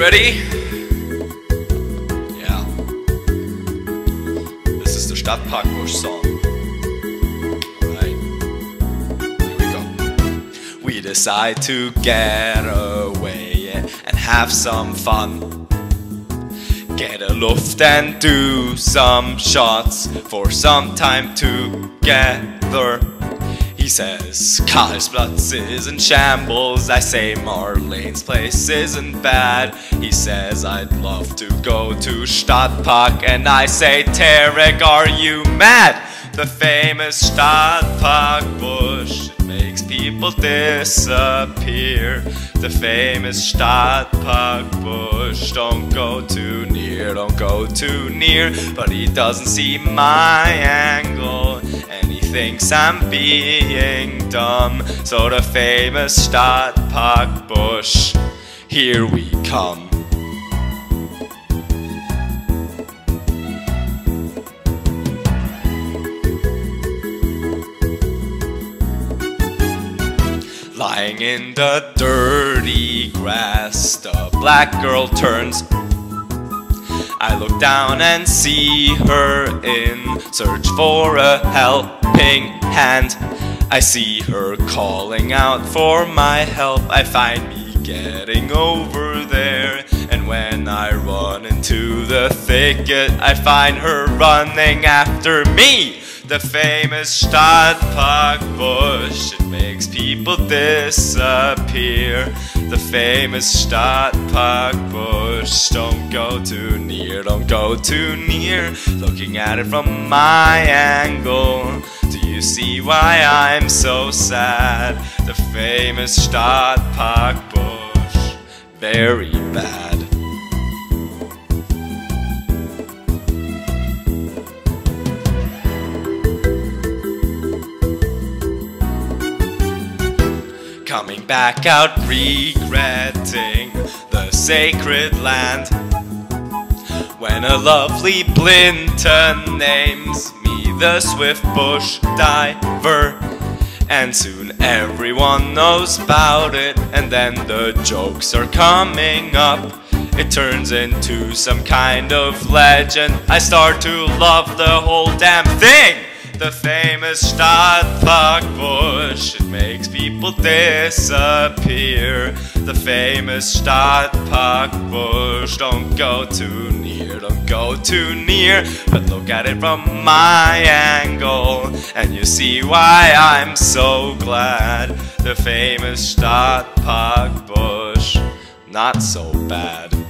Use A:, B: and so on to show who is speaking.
A: Ready? Yeah. This is the Stadtparkbusch song. Alright. Here we go. We decide to get away and have some fun. Get a luft and do some shots for some time together. He says Karlsplatz is in shambles. I say Marlene's place isn't bad. He says I'd love to go to Stadtpark, and I say Tarek, are you mad? The famous Stadtparkbusch it makes people disappear. The famous Stadtpark bush. Don't go too near, don't go too near. But he doesn't see my angle, thinks I'm being dumb. So the famous Stadtparkbusch, here we come. Lying in the dirty grass, the black girl turns. I look down and see her in search for a helping hand. I see her calling out for my help. I find me getting over there. And when I run into the thicket, I find her running after me. The famous Stadtpark bush, it makes people disappear. The famous Stadtparkbusch, don't go too near, don't go too near. Looking at it from my angle, do you see why I'm so sad? The famous Stadtparkbusch, very bad. Coming back out regretting the sacred land When a lovely Blinton names me the swift bush diver And soon everyone knows about it And then the jokes are coming up it turns into some kind of legend. I start to love the whole damn thing. The famous Stadtparkbusch, it makes people disappear. The famous Stadtpark Bush. don't go too near, don't go too near. But look at it from my angle, and you see why I'm so glad. The famous Stadtpark Bush. not so bad.